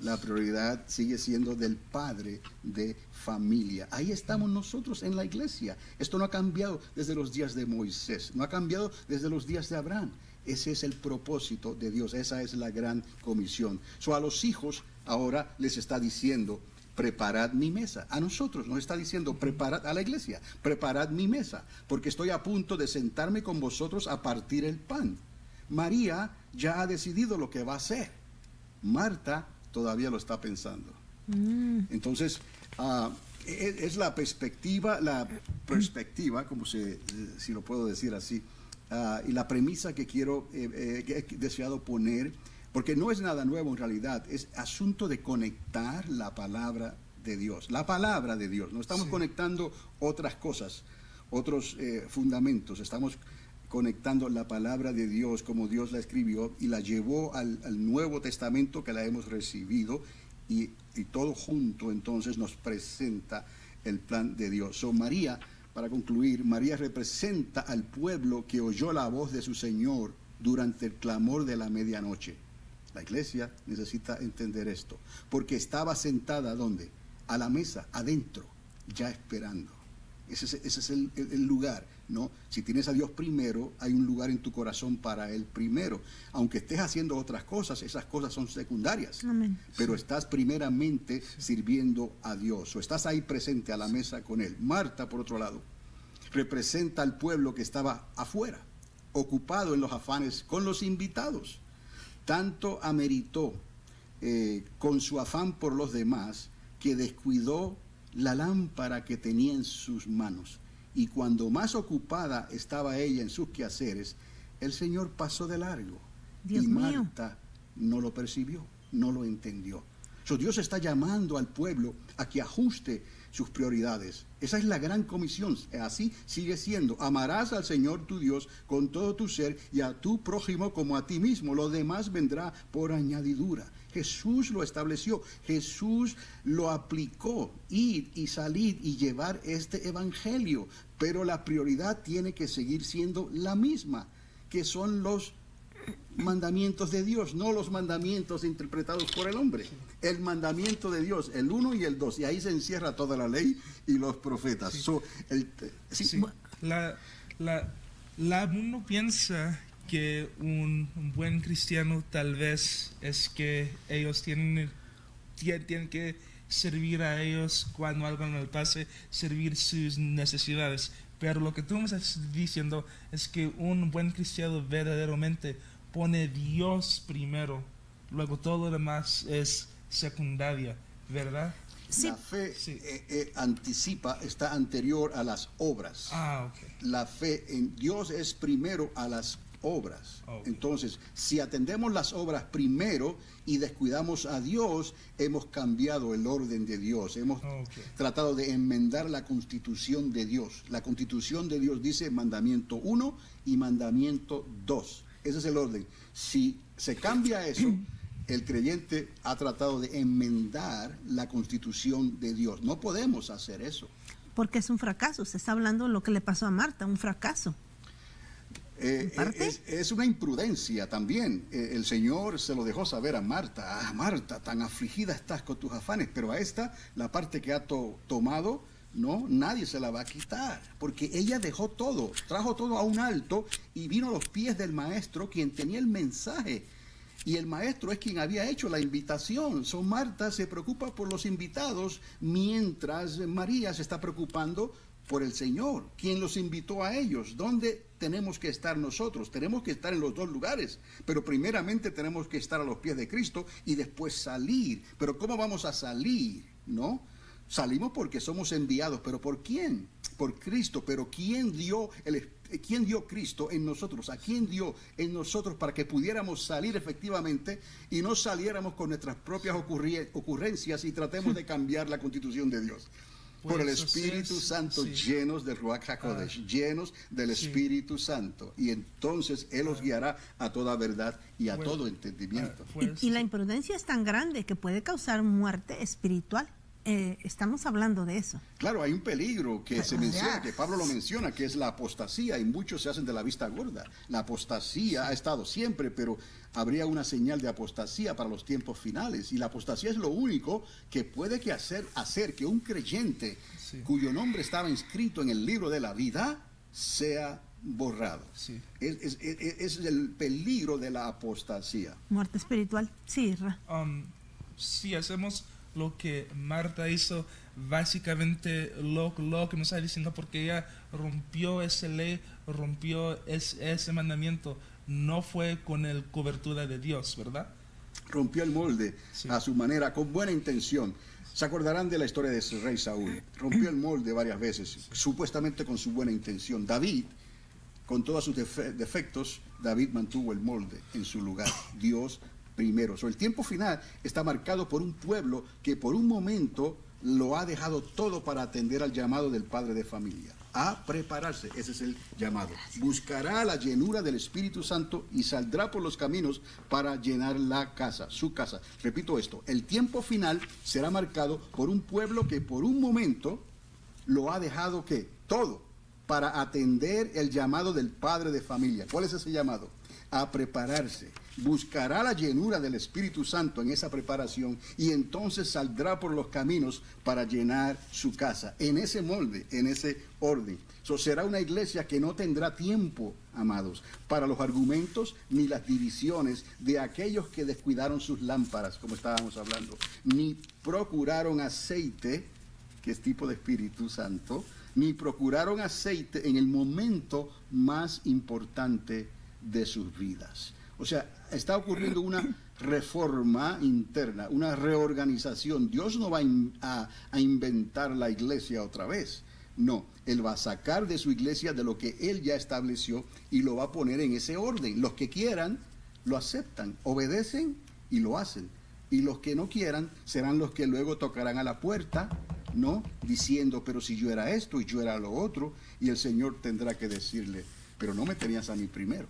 La prioridad sigue siendo del padre de familia. Ahí estamos nosotros en la iglesia. Esto no ha cambiado desde los días de Moisés, no ha cambiado desde los días de Abraham. Ese es el propósito de Dios, esa es la gran comisión. So, a los hijos ahora les está diciendo, preparad mi mesa. A nosotros nos está diciendo, preparad a la iglesia, preparad mi mesa, porque estoy a punto de sentarme con vosotros a partir el pan. María ya ha decidido lo que va a hacer. Marta todavía lo está pensando. Mm. Entonces, ah, e, es, la perspectiva, la perspectiva, como se, si lo puedo decir así, Ah, y la premisa que quiero, eh, eh, que he deseado poner, porque no es nada nuevo en realidad, es asunto de conectar la palabra de Dios, la palabra de Dios. No estamos conectando otras cosas, otros eh, fundamentos, estamos conectando la palabra de Dios como Dios la escribió y la llevó al, Nuevo Testamento que la hemos recibido y, todo junto entonces nos presenta el plan de Dios. So, María para concluir, María representa al pueblo que oyó la voz de su Señor durante el clamor de la medianoche. La iglesia necesita entender esto, porque estaba sentada ¿dónde? A la mesa, adentro, ya esperando. Ese es, el, lugar, ¿no? Si tienes a Dios primero, hay un lugar en tu corazón para Él primero. Aunque estés haciendo otras cosas, esas cosas son secundarias. Pero estás primeramente sirviendo a Dios, o estás ahí presente a la mesa con Él. Marta, por otro lado, representa al pueblo que estaba afuera, ocupado en los afanes con los invitados. Tanto ameritó eh, con su afán por los demás que descuidó la lámpara que tenía en sus manos. Y cuando más ocupada estaba ella en sus quehaceres, el Señor pasó de largo. y Marta no lo percibió, no lo entendió. So, Dios está llamando al pueblo a que ajuste sus prioridades. Esa es la gran comisión. Así sigue siendo. Amarás al Señor tu Dios con todo tu ser y a tu prójimo como a ti mismo. Lo demás vendrá por añadidura. Jesús lo estableció, Jesús lo aplicó, ir y salir y llevar este evangelio. Pero la prioridad tiene que seguir siendo la misma, que son los mandamientos de Dios, no los mandamientos interpretados por el hombre. El mandamiento de Dios, el uno y el dos, y ahí se encierra toda la ley y los profetas. la, la, uno piensa que un, buen cristiano tal vez es que ellos tienen, tienen que servir a ellos cuando algo no les pase, servir sus necesidades. Pero lo que tú me estás diciendo es que un buen cristiano verdaderamente pone Dios primero, luego todo lo demás es secundaria, ¿verdad? La fe eh, eh, anticipa, está anterior a las obras. Ah, La fe en Dios es primero a las obras. Entonces, si atendemos las obras primero y descuidamos a Dios, hemos cambiado el orden de Dios. Hemos tratado de enmendar la constitución de Dios. La constitución de Dios dice mandamiento 1 y mandamiento 2. Ese es el orden. Si se cambia eso, el creyente ha tratado de enmendar la constitución de Dios. No podemos hacer eso. Porque es un fracaso. Se está hablando de lo que le pasó a Marta, un fracaso. Eh, es, una imprudencia también. Eh, el Señor se lo dejó saber a Marta. Ah, Marta, tan afligida estás con tus afanes, pero a esta, la parte que ha tomado, no, nadie se la va a quitar, porque ella dejó todo, trajo todo a un alto y vino a los pies del maestro, quien tenía el mensaje. Y el maestro es quien había hecho la invitación. So Marta se preocupa por los invitados, mientras María se está preocupando por el Señor, quien los invitó a ellos. ¿Dónde tenemos que estar nosotros? Tenemos que estar en los dos lugares, pero primeramente tenemos que estar a los pies de Cristo y después salir. Pero ¿cómo vamos a salir? ¿No? Salimos porque somos enviados, pero ¿por quién? Por Cristo, pero ¿quién dio ¿Quién dio Cristo en nosotros? ¿A quién dio en nosotros para que pudiéramos salir efectivamente y no saliéramos con nuestras propias ocurrencias y tratemos de cambiar la constitución de Dios? Por el pues, Espíritu Santo, llenos del Ruach HaKodesh, ah. llenos del Espíritu Santo. Y entonces Él os ah. guiará a toda verdad y a todo entendimiento. Ah, y la imprudencia es tan grande que puede causar muerte espiritual. Eh, estamos hablando de eso. Claro, hay un peligro que se menciona, que Pablo lo menciona, que es la apostasía, y muchos se hacen de la vista gorda. La apostasía ha estado siempre, pero habría una señal de apostasía para los tiempos finales, y la apostasía es lo único que puede que hacer, hacer que un creyente cuyo nombre estaba inscrito en el libro de la vida sea borrado. Es, el peligro de la apostasía. Muerte espiritual, sí. Um, si hacemos lo que Marta hizo, básicamente lo, lo que nos está diciendo, porque ella rompió esa ley, rompió ese mandamiento, no fue con el cobertura de Dios, ¿verdad? Rompió el molde a su manera, con buena intención. Se acordarán de la historia de ese rey Saúl. Rompió el molde varias veces, supuestamente con su buena intención. David, con todos sus defectos, David mantuvo el molde en su lugar. Dios primero. el tiempo final está marcado por un pueblo que por un momento lo ha dejado todo para atender al llamado del padre de familia. A prepararse, ese es el llamado. Buscará la llenura del Espíritu Santo y saldrá por los caminos para llenar la casa, su casa. Repito esto, el tiempo final será marcado por un pueblo que por un momento lo ha dejado que todo para atender el llamado del padre de familia. ¿Cuál es ese llamado? A prepararse buscará la llenura del Espíritu Santo en esa preparación y entonces saldrá por los caminos para llenar su casa, en ese molde, en ese orden. So, será una iglesia que no tendrá tiempo, amados, para los argumentos ni las divisiones de aquellos que descuidaron sus lámparas, como estábamos hablando, ni procuraron aceite, que es tipo de Espíritu Santo, ni procuraron aceite en el momento más importante de sus vidas. O sea, está ocurriendo una reforma interna, una reorganización. Dios no va a, inventar la iglesia otra vez. No, Él va a sacar de su iglesia de lo que Él ya estableció y lo va a poner en ese orden. Los que quieran, lo aceptan, obedecen y lo hacen. Y los que no quieran serán los que luego tocarán a la puerta, ¿no? Diciendo, pero si yo era esto y yo era lo otro, y el Señor tendrá que decirle, pero no me tenías a mí primero.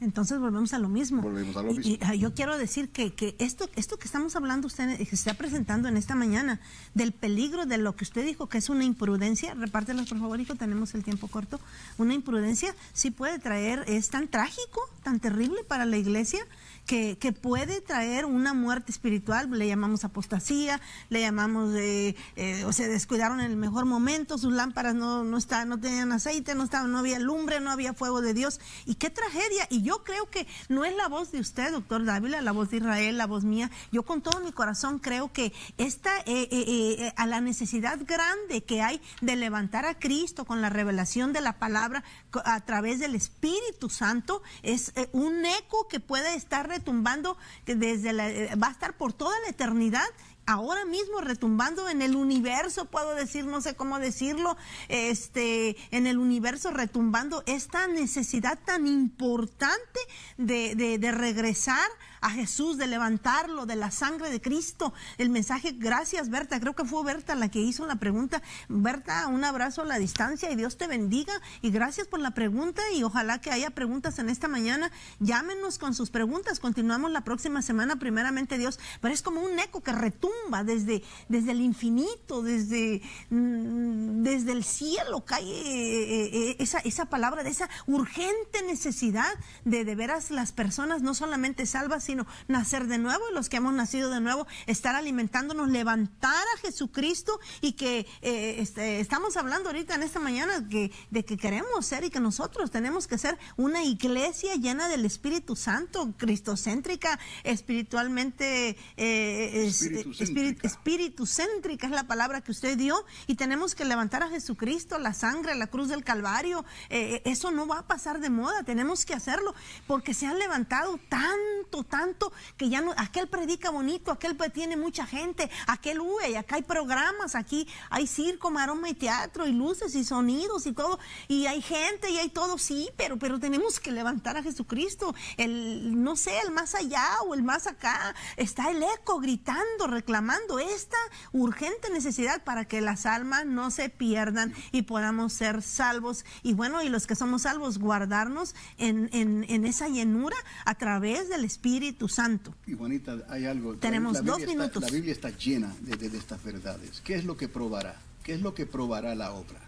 Entonces volvemos a lo mismo. Volvemos a lo mismo. y, ah, yo quiero decir que, que esto, esto que estamos hablando usted, eh, que se está presentando en esta mañana, del peligro de lo que usted dijo que es una imprudencia, repártelos por favor, hijo, tenemos el tiempo corto. Una imprudencia sí puede traer, es tan trágico, tan terrible para la iglesia, que, puede traer una muerte espiritual, le llamamos apostasía, le llamamos, eh, eh, o se descuidaron en el mejor momento, sus lámparas no, no, está, no tenían aceite, no, estaba, no había lumbre, no había fuego de Dios. Y qué tragedia. Y yo creo que no es la voz de usted, doctor Dávila, la voz de Israel, la voz mía. Yo con todo mi corazón creo que esta, eh, eh, eh, a la necesidad grande que hay de levantar a Cristo con la revelación de la palabra a través del Espíritu Santo, es eh, un eco que puede estar retumbando que desde la, eh, va a estar por toda la eternidad ahora mismo retumbando en el universo, puedo decir, no sé cómo decirlo, este, en el universo retumbando esta necesidad tan importante de, de- de regresar a Jesús, de levantarlo, de la sangre de Cristo. El mensaje, gracias Berta, creo que fue Berta la que hizo la pregunta. Berta, un abrazo a la distancia y Dios te bendiga y gracias por la pregunta y ojalá que haya preguntas en esta mañana. Llámenos con sus preguntas, continuamos la próxima semana, primeramente Dios, pero es como un eco que retumba desde, desde el infinito, desde, mm, desde el cielo, cae eh, eh, esa, esa palabra de esa urgente necesidad de de veras las personas no solamente salvas, sino nacer de nuevo y los que hemos nacido de nuevo, estar alimentándonos, levantar a Jesucristo y que eh, este, estamos hablando ahorita en esta mañana de que queremos ser y que nosotros tenemos que ser una iglesia llena del Espíritu Santo, cristocéntrica, espiritualmente eh, es- Espíritu espíritu, céntrica. espíritu céntrica es la palabra que usted dio y tenemos que levantar a Jesucristo, la sangre, la cruz del Calvario. Eh, eso no va a pasar de moda, tenemos que hacerlo porque se han levantado tanto, tanto que ya no, aquel predica bonito, aquel tiene mucha gente, aquel huye y acá hay programas, aquí hay circo, maroma y teatro y luces y sonidos y todo y hay gente y hay todo, sí, pero, pero tenemos que levantar a Jesucristo, el, no sé, el más allá o el más acá, está el eco gritando, reclamando esta urgente necesidad para que las almas no se pierdan y podamos ser salvos. Y bueno, y los que somos salvos, guardarnos en, en- en esa llenura a través del Espíritu Santo. Y Juanita, hay algo. Tenemos La Biblia dos está- minutos. la Biblia está llena de, de- de estas verdades. ¿Qué es lo que probará? ¿Qué es lo que probará la obra?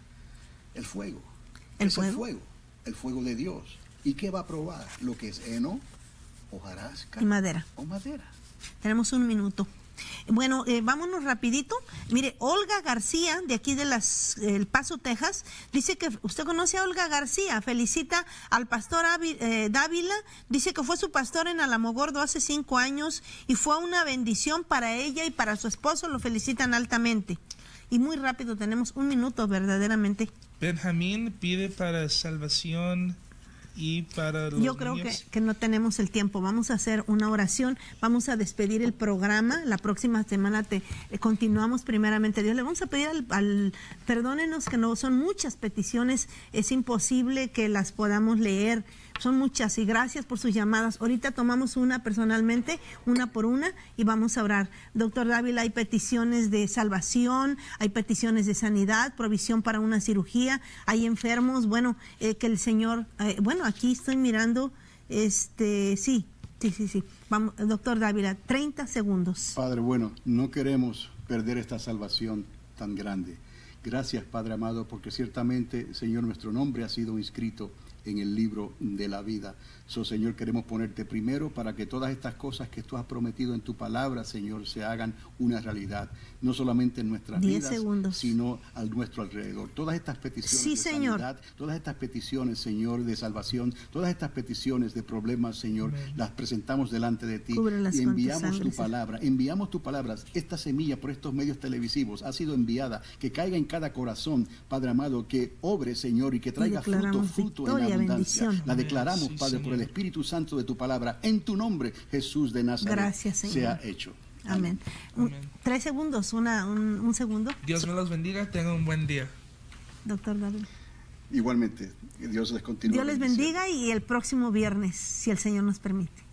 El fuego. ¿El es fuego? el fuego. El fuego de Dios. ¿Y qué va a probar? Lo que es heno, hojarasca Y madera. o madera. Tenemos un minuto. Bueno, eh, vámonos rapidito. Mire, Olga García, de aquí de las El Paso, Texas, dice que usted conoce a Olga García, felicita al pastor eh, Dávila, dice que fue su pastor en Alamogordo hace cinco años y fue una bendición para ella y para su esposo, lo felicitan altamente. Y muy rápido, tenemos un minuto verdaderamente. Benjamín pide para salvación y para los Yo creo que, que no tenemos el tiempo. Vamos a hacer una oración. Vamos a despedir el programa. La próxima semana te eh, continuamos primeramente. Dios le vamos a pedir al, al- perdónenos que no son muchas peticiones. Es imposible que las podamos leer. Son muchas y gracias por sus llamadas. Ahorita tomamos una personalmente, una por una, y vamos a orar. Doctor Dávila, hay peticiones de salvación, hay peticiones de sanidad, provisión para una cirugía, hay enfermos. Bueno, eh, que el Señor, eh, bueno, aquí estoy mirando, este, sí, sí, sí, sí. Vamos, doctor Dávila, 30 segundos. Padre, bueno, no queremos perder esta salvación tan grande. Gracias, Padre amado, porque ciertamente, Señor, nuestro nombre ha sido inscrito en el libro de la vida. So, Señor, queremos ponerte primero para que todas estas cosas que tú has prometido en tu palabra, Señor, se hagan una realidad, no solamente en nuestras Diez vidas, segundos. sino a nuestro alrededor. Todas estas peticiones Sí, de Señor. sanidad, todas estas peticiones, Señor, de salvación, todas estas peticiones de problemas, Señor, las presentamos delante de ti Cúbrelas y tu enviamos tu palabra, enviamos tu palabra, esta semilla por estos medios televisivos ha sido enviada, que caiga en cada corazón, Padre amado, que obre, Señor, y que traiga fruto, fruto en victoria, abundancia. bendición. La declaramos, Sí, Padre, por el. Espíritu Santo de tu palabra, en tu nombre, Jesús de Nazaret, Gracias, Señor. sea hecho. Amén. Un- tres segundos, una, un, un segundo, Dios me los bendiga, tengan un buen día. doctor Dávila. Igualmente, que Dios les continúe. Dios les bendiga y el próximo viernes, si el Señor nos permite.